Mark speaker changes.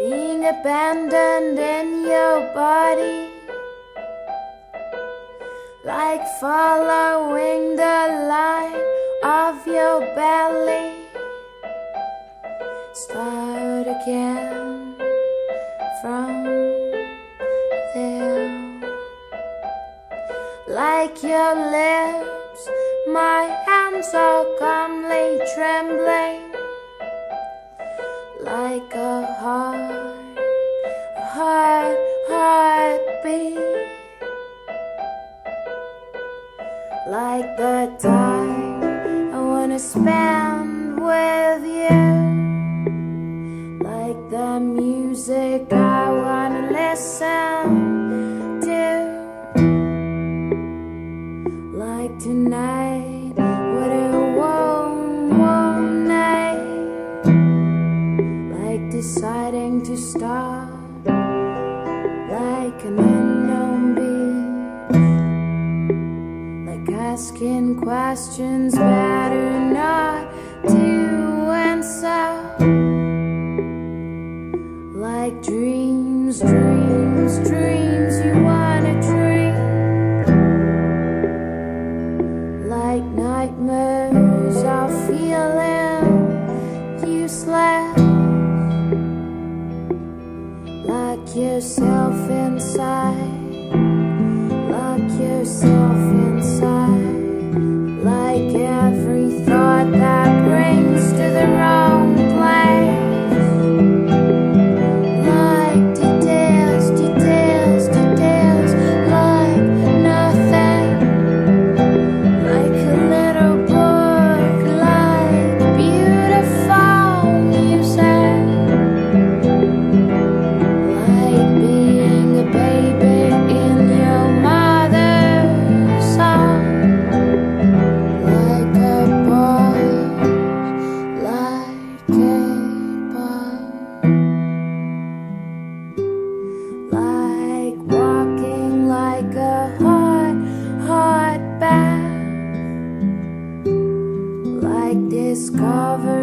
Speaker 1: being abandoned in your body, like following the line of your belly. Start again from there, like your lips, my hands are calmly trembling like a heart, a heart, heartbeat, like the time I wanna spend with deciding to stop, like an unknown beat, like asking questions better not to answer, like dreams, dreams, dreams you wanna dream, like nightmares are feeling useless. like yourself inside, lock yourself. discover